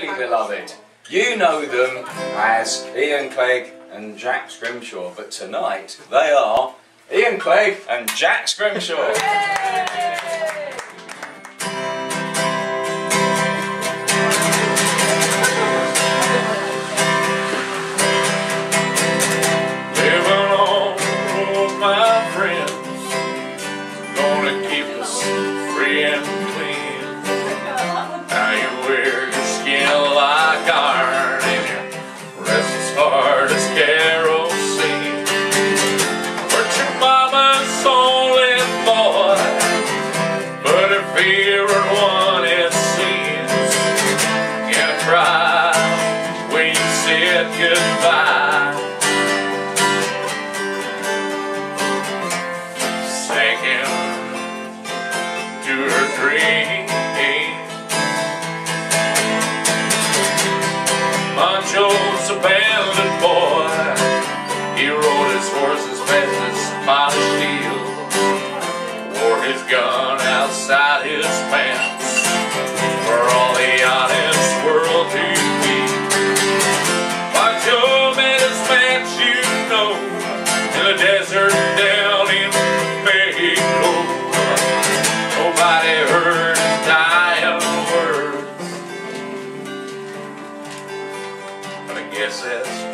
dearly beloved. You know them as Ian Clegg and Jack Scrimshaw, but tonight they are Ian Clegg and Jack Scrimshaw. Yay! Nobody heard a die word. But I guess that's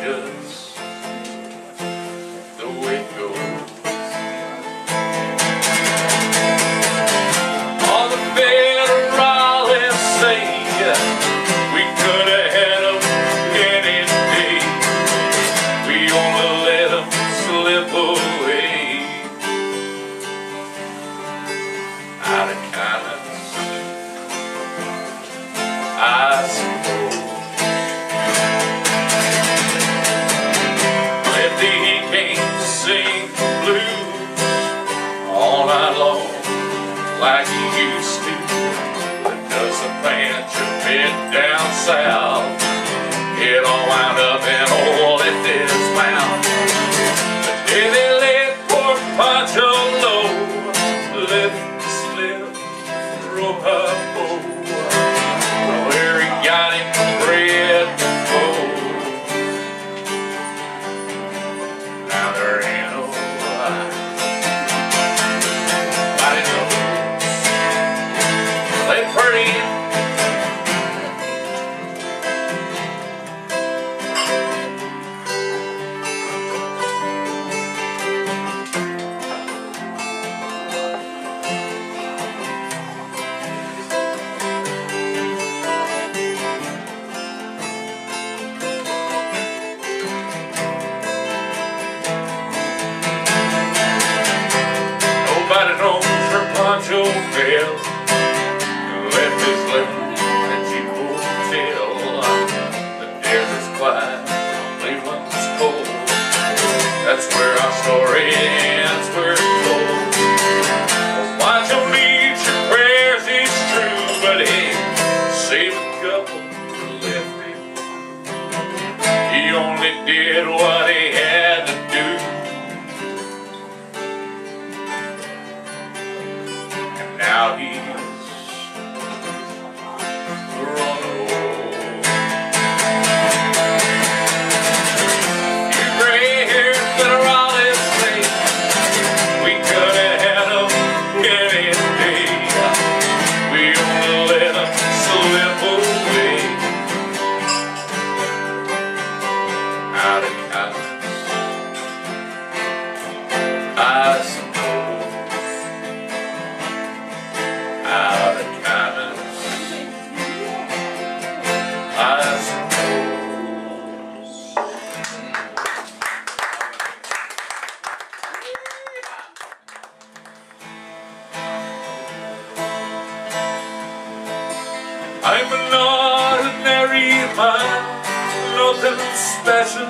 I'm an ordinary man. Nothing special,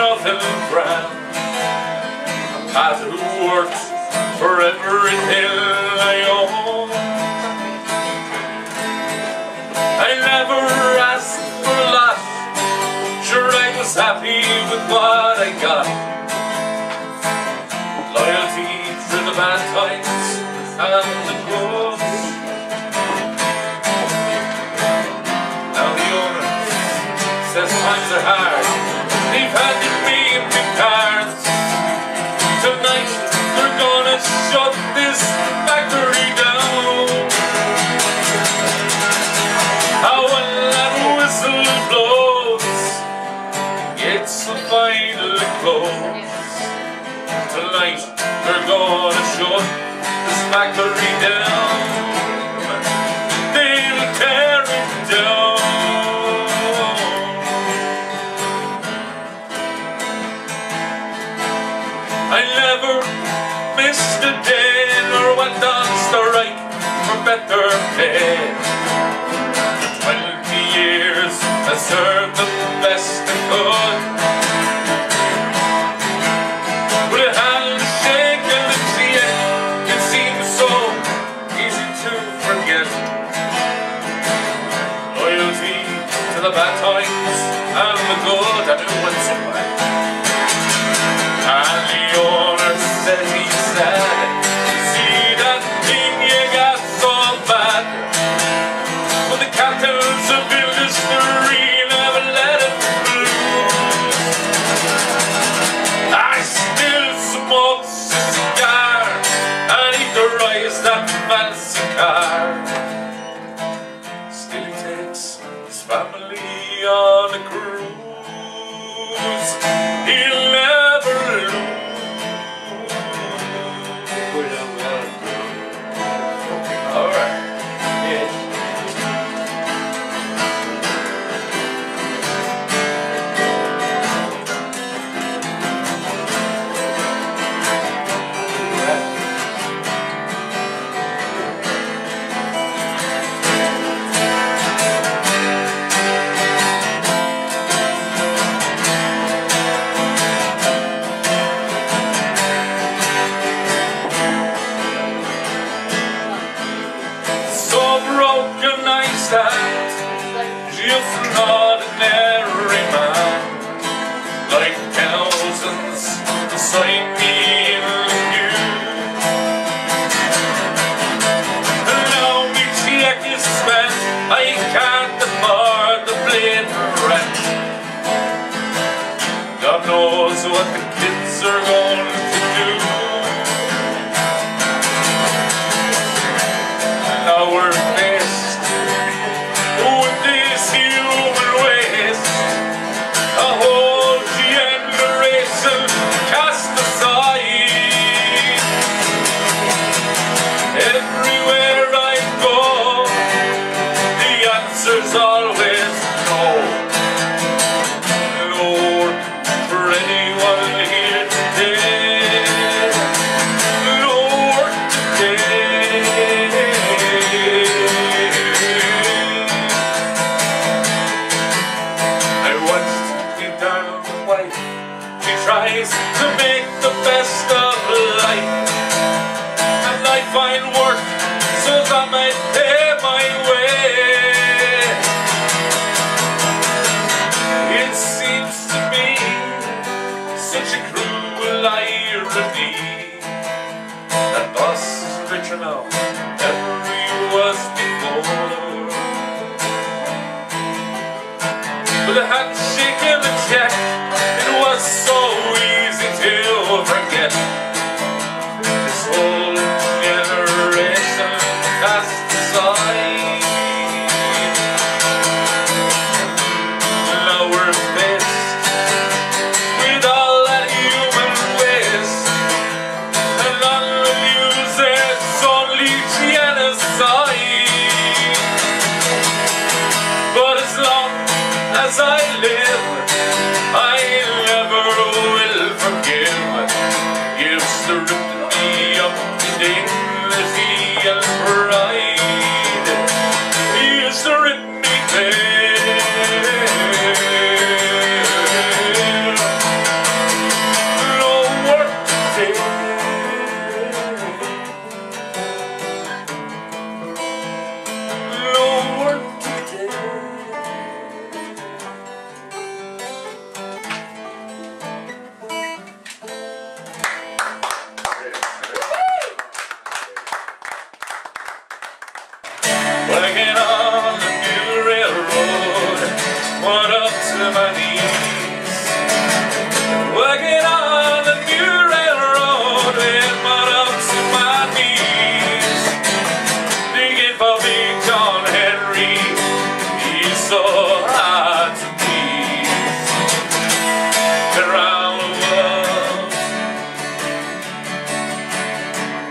nothing grand. A pad who works for everything I own? I never asked for a lot Sure I was happy with what I got. Loyalty to the bad times shut this factory down. How a that whistle blows, it's the final close. Tonight we're gonna shut this factory down. better bed. Twenty years has served.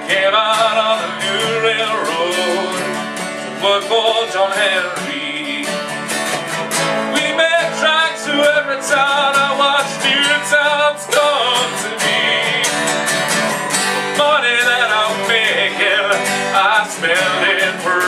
get out on the new railroad to work for John Henry. We made tracks to every town, I watched new towns come to me. The money that I'm making, I spend it for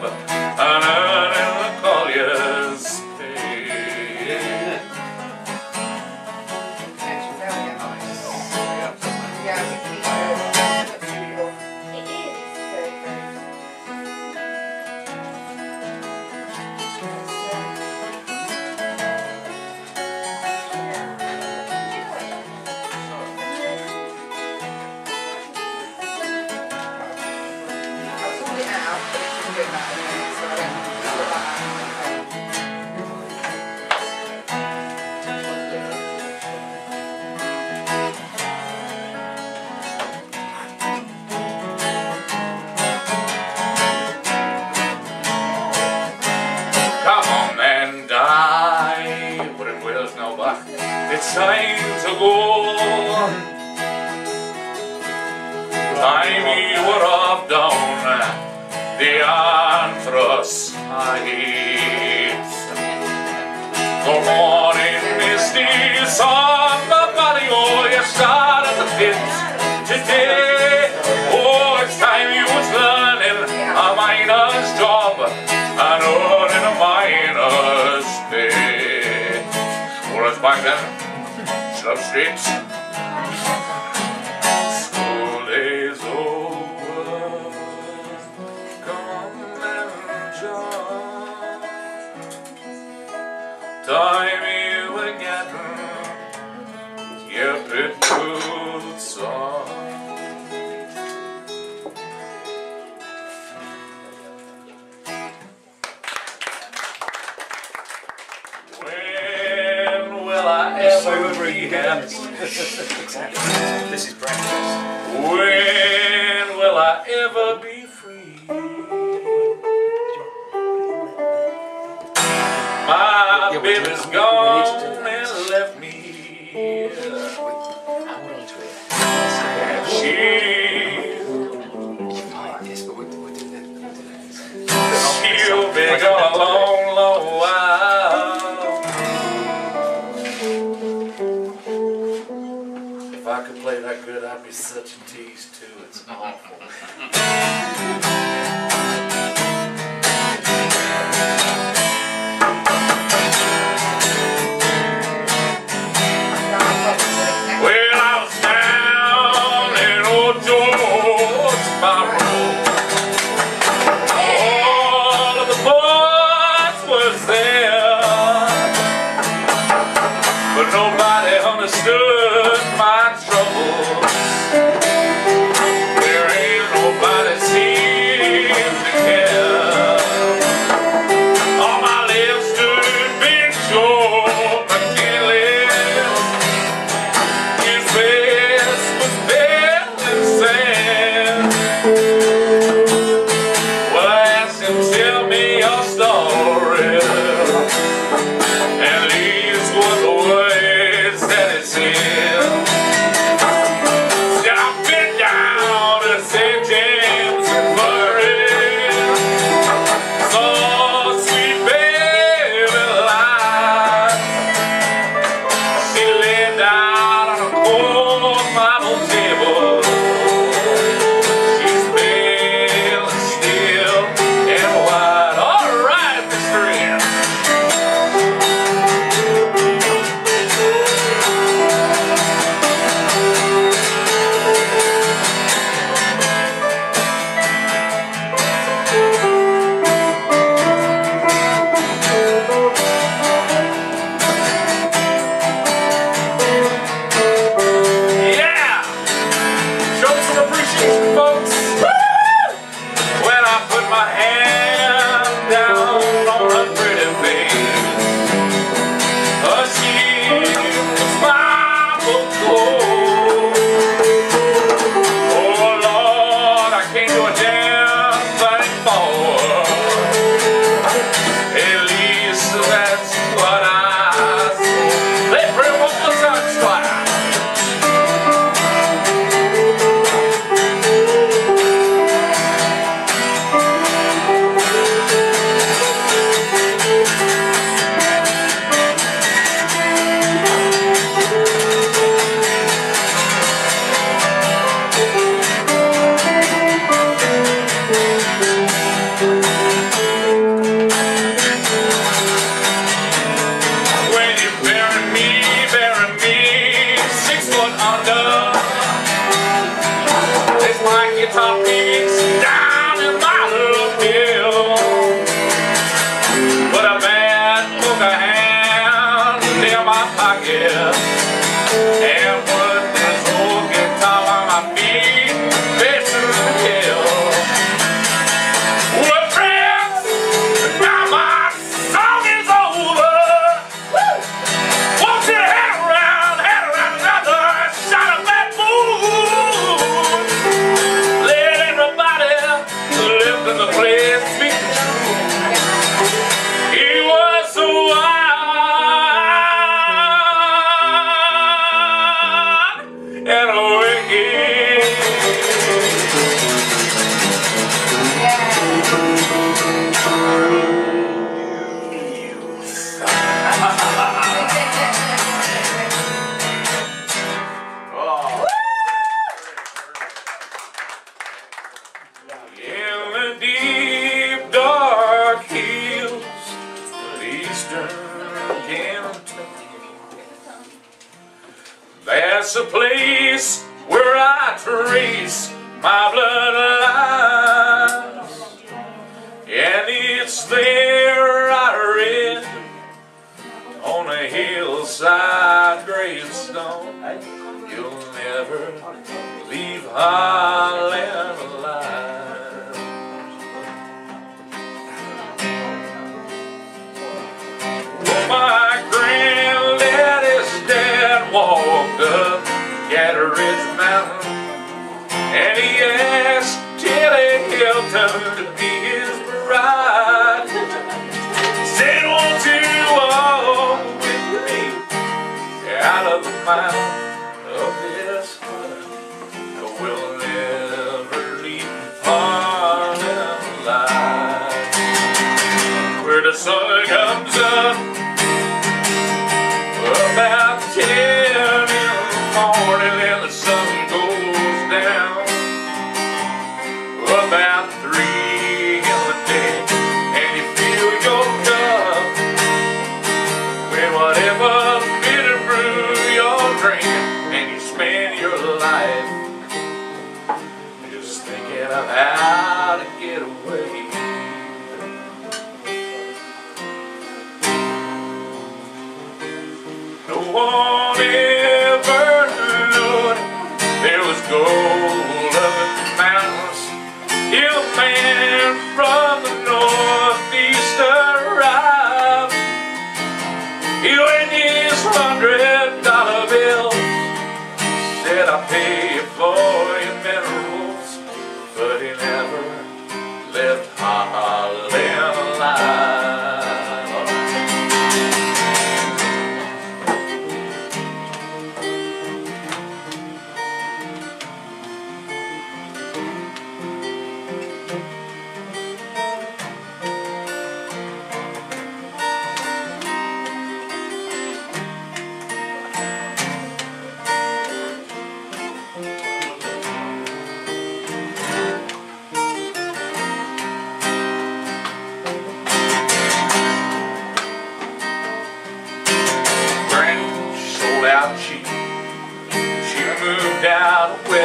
But. was back then. Slow streets. exactly. This is breakfast. When will I ever be free? My baby's gone. うん。the sun comes up.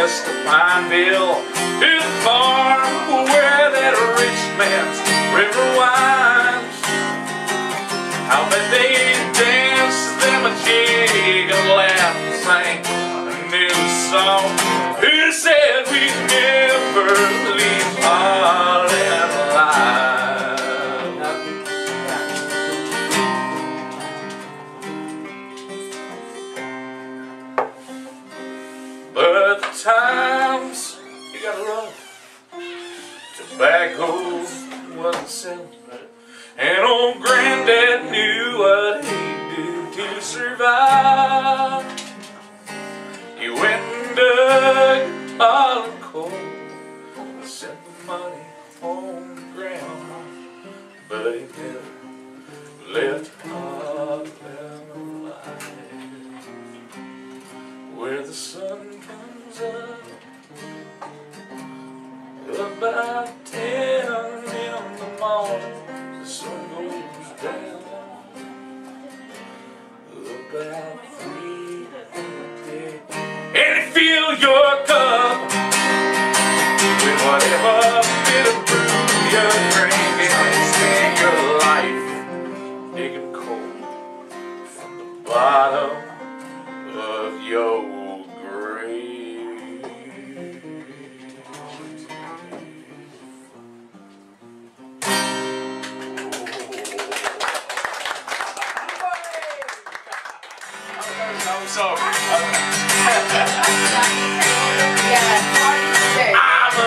west of Pineville to the farm where that rich man's river winds. How that they dance them a jig and laugh and sang a new song. Who said we'd never what he did to survive. He went and dug all the coal and set the money on the ground, but he never left all alive. Where the sun comes up about ten in the morning, the sun goes down. And fill your cup with whatever bitter brew you're drinking and your life. Digging cold from the bottom of your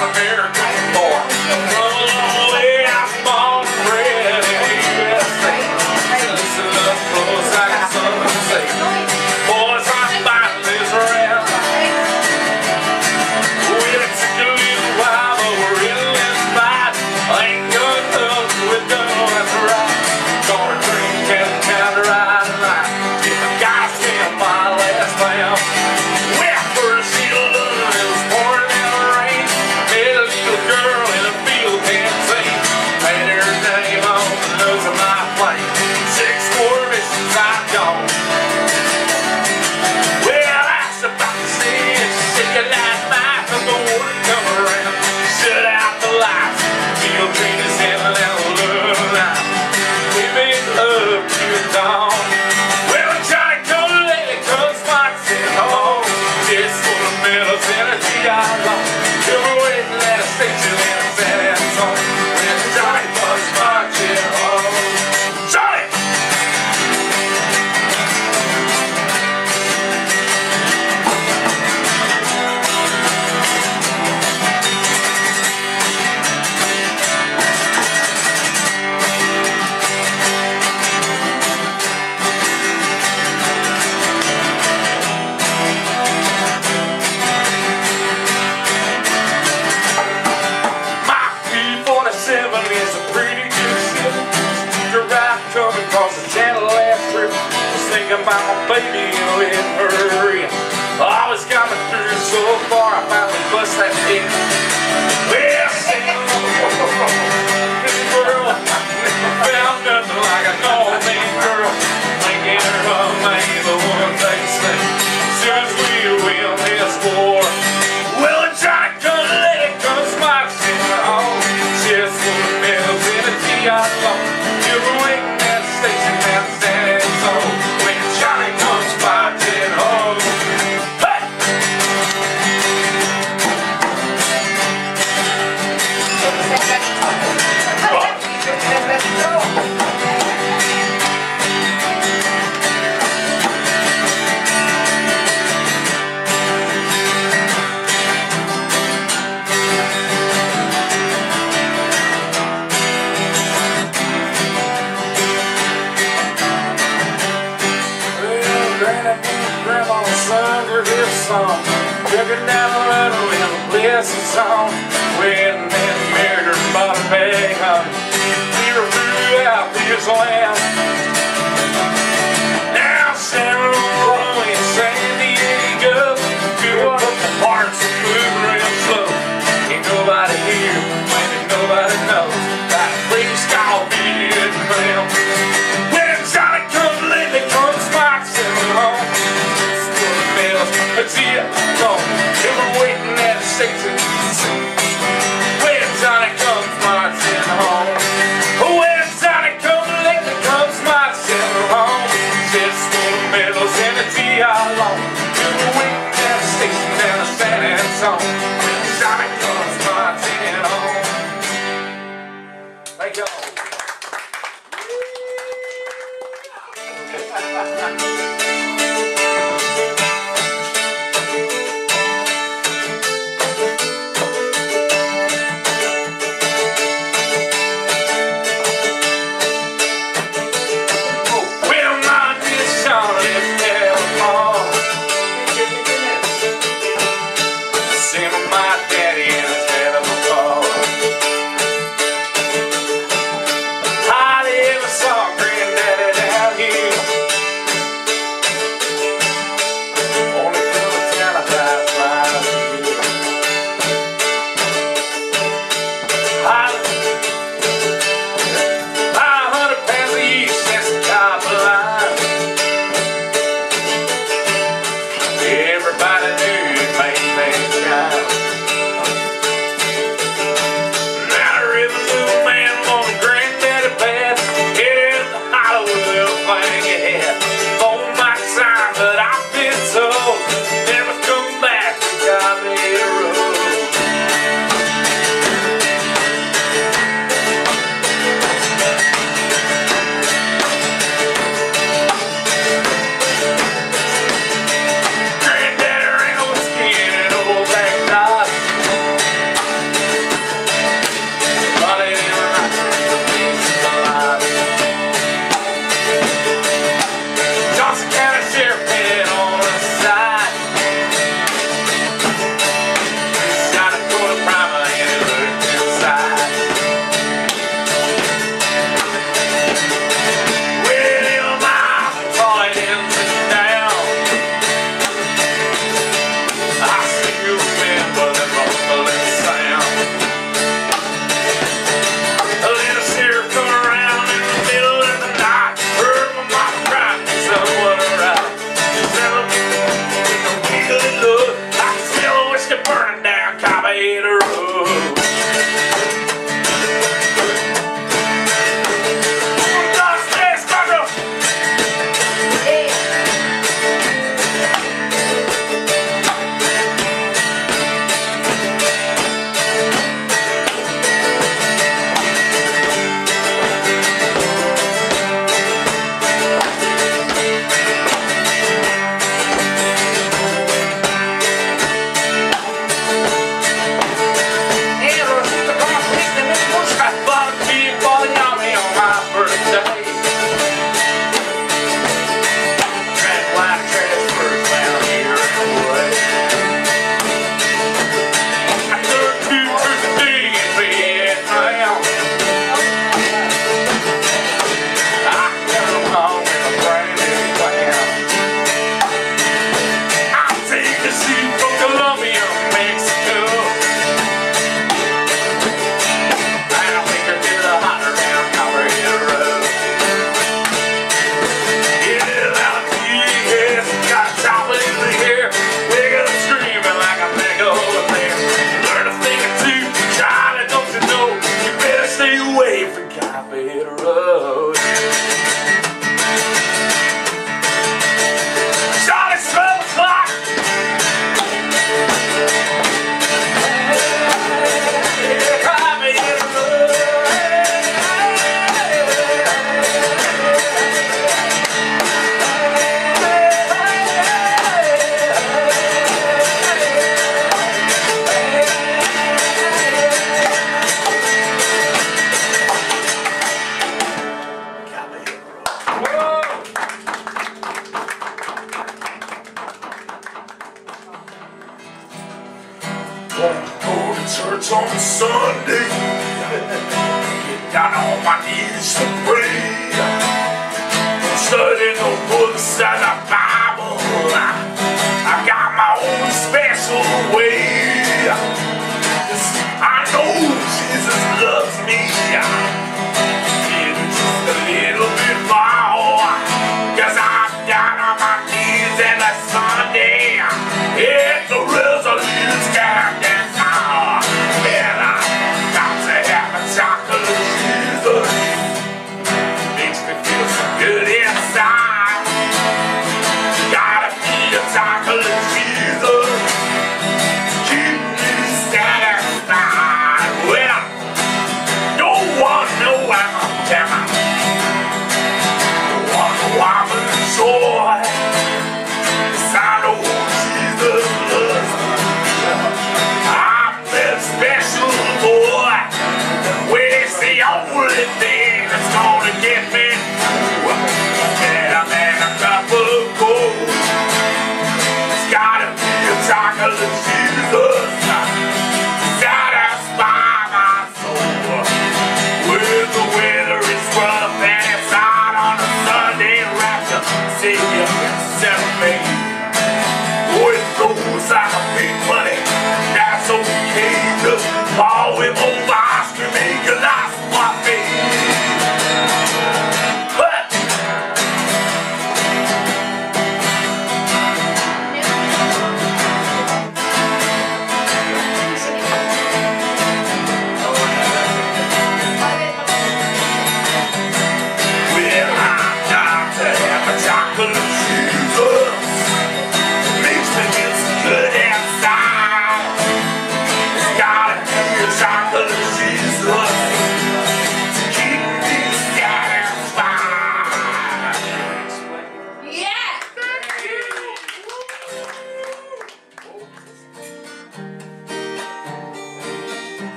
American born. Down the road in a. When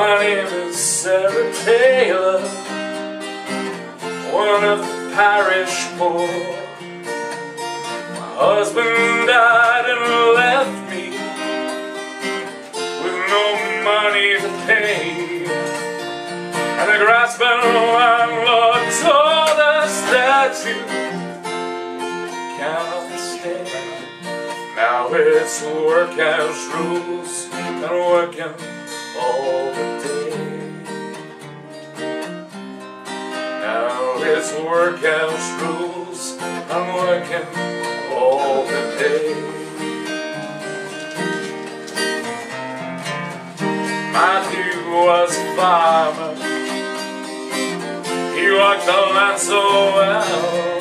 My name is Sarah Taylor, one of the parish poor. My husband died and left me with no money to pay. And the grasping landlord told us that you cannot stay. Now it's workhouse rules and working all the day. Now it's workhouse rules. I'm working all the day. Matthew was a farmer. He worked the land so well.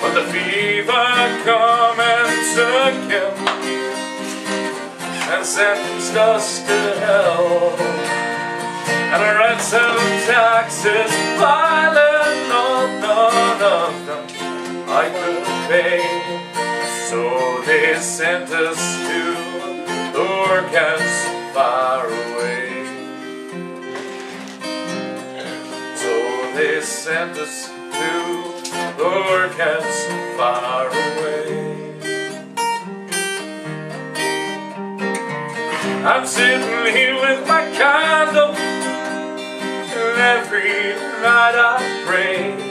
But the fever come and took him and sentenced us to hell. And the rents and taxes piling on none of them I could pay. So they sent us to the workhouse far away. So they sent us to the workhouse far sitting here with my candle. And every night I pray.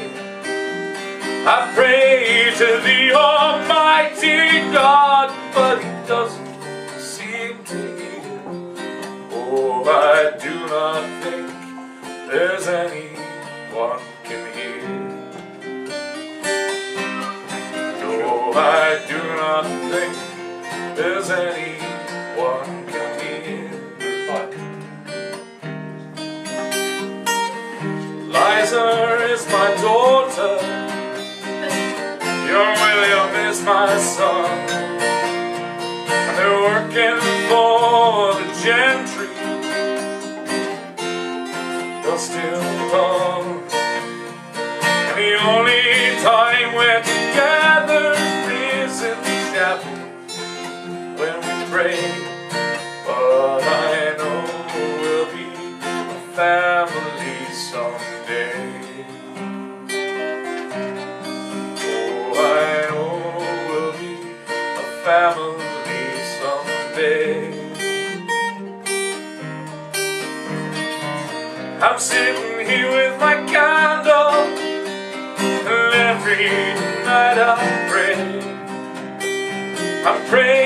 I pray to the Almighty God But He doesn't seem to hear Oh, I do not think there's anyone can hear No, I do not think there's anyone Esther is my daughter. Your William is my son. And they're working for the gentry. They're still come. I'm sitting here with my candle. And every night I pray. I pray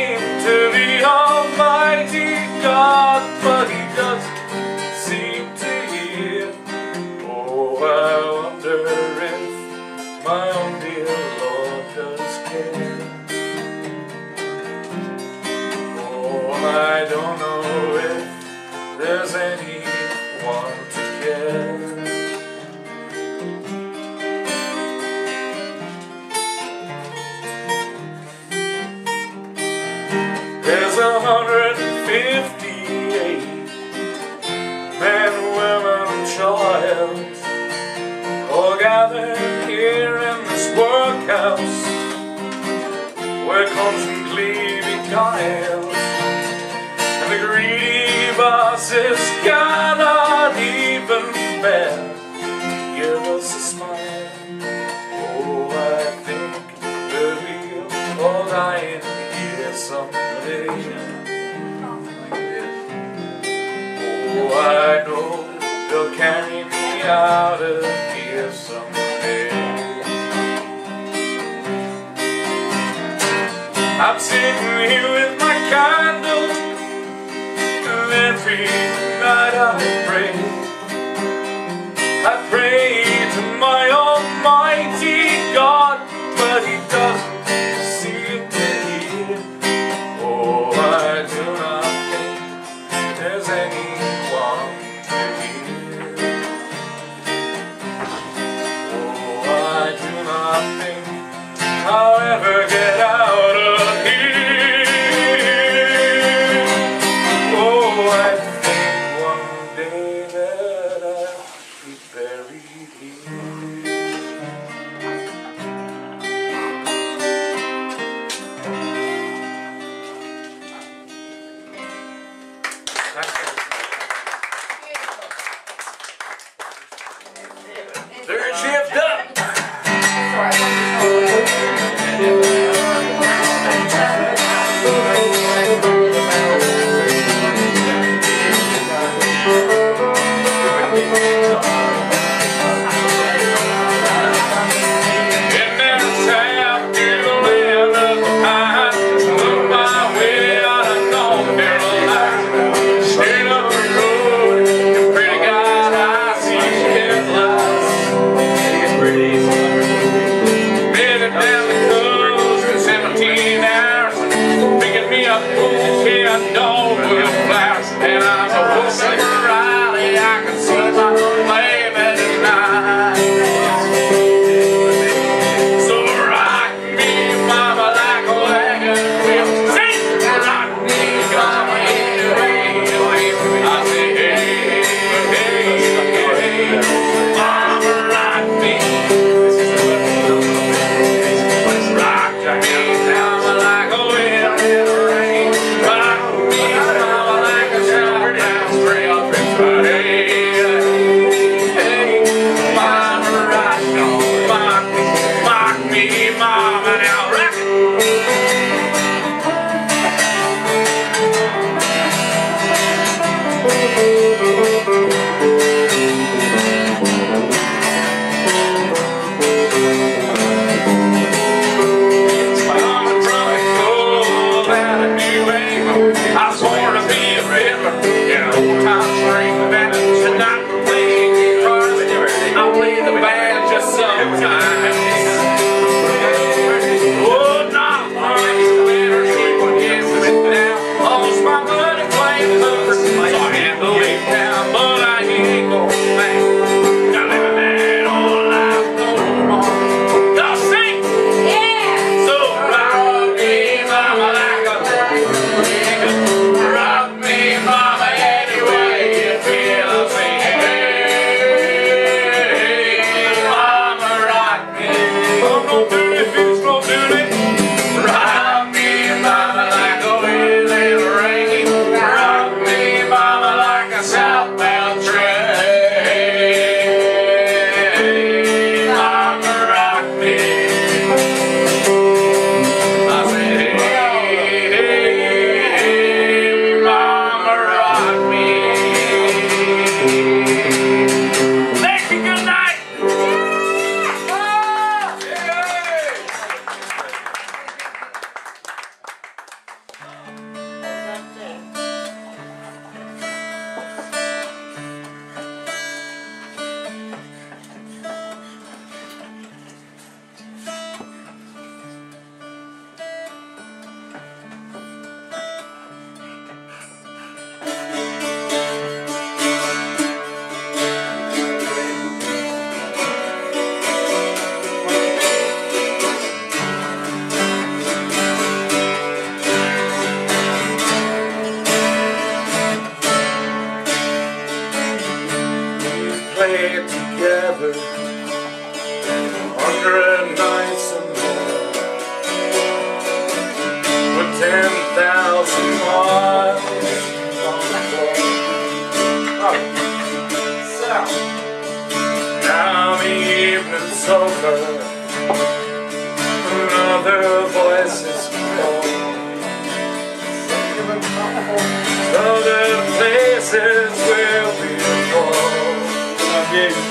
I pray to my almighty God, but he does evening's over, another voice is calling. Other places where we go. Now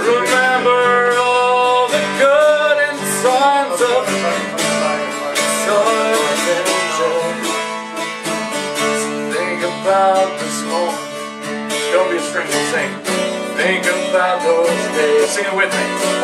Remember all the good and signs of soil and. Think about this moment. Don't be a stranger, sing. Think about those days. Sing it with me.